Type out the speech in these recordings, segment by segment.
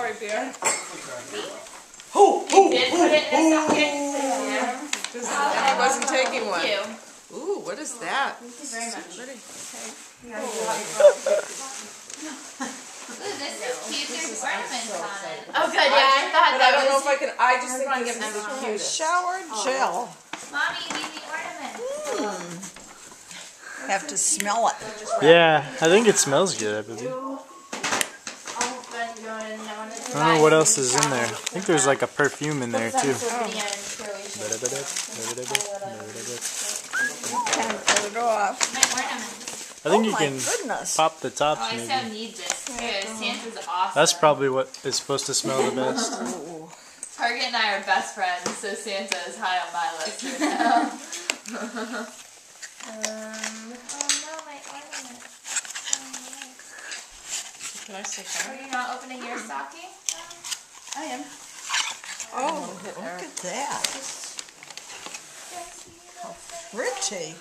Sorry, Bear. Who? Who? Did put it in a socket. Yeah. And he wasn't taking one. Ooh, what is that? Thank you very much. Pretty. Ooh, this is cute. There's ornaments on it. Oh, good. Yeah, I thought But I don't know if I can. I just think gonna this give is them a cutest. Shower gel. Oh. Mommy, you need the ornament. Hmm. Have to smell it. Yeah, I think it smells good, I believe. Oh, good. You want to know what it is? I don't know what else is in there. I think there's like a perfume in there too. Can't put it off. My ornaments. I think oh you can pop the Oh, tops maybe. need this too. Santa's awesome. That's probably what is supposed to smell the best. Target and I are best friends, so Santa is high on my list right now. um, oh no, my ornament. Can I say Are you not opening your stocking? I am. Oh, oh, look at that. How Pretty.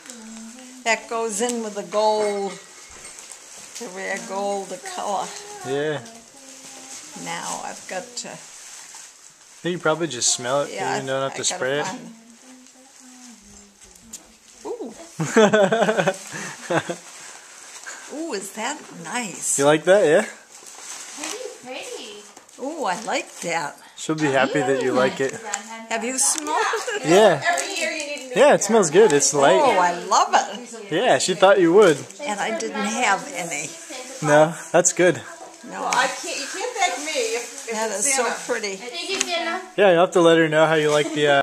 That goes in with the gold. The rare gold, the color. Yeah. Now I've got to. I think you probably just smell it. Yeah, you don't have to gotta spray find- Ooh, it. ooh, is that nice? you like that? Yeah. Pretty, pretty. I like that. She'll be happy that you like it. Have you smelled it? Yeah. Every year you need a Yeah, it smells good. It's light. Oh. I love it. Yeah, she thought you would. And I didn't have any. No, that's good. No, I can't. You can't thank me if, if that it's so pretty. Thank you, Santa. Yeah, you'll have to let her know how you like the. Uh,